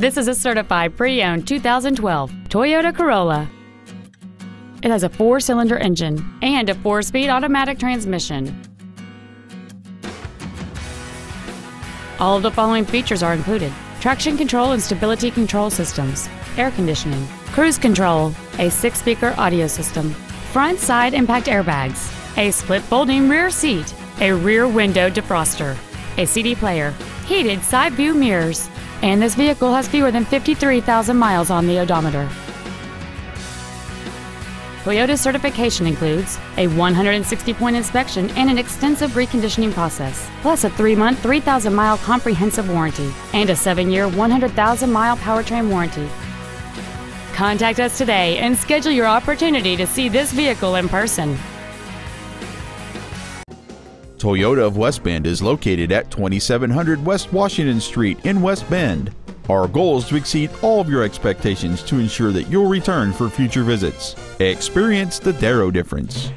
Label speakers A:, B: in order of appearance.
A: This is a certified pre-owned 2012 Toyota Corolla. It has a four-cylinder engine and a four-speed automatic transmission. All of the following features are included. Traction control and stability control systems, air conditioning, cruise control, a six-speaker audio system, front side impact airbags, a split folding rear seat, a rear window defroster, a CD player, heated side view mirrors, and this vehicle has fewer than 53,000 miles on the odometer. Toyota's certification includes a 160 point inspection and an extensive reconditioning process, plus a 3 month, 3,000 mile comprehensive warranty, and a 7 year, 100,000 mile powertrain warranty. Contact us today and schedule your opportunity to see this vehicle in person.
B: Toyota of West Bend is located at 2700 West Washington Street in West Bend. Our goal is to exceed all of your expectations to ensure that you'll return for future visits. Experience the Darrow difference.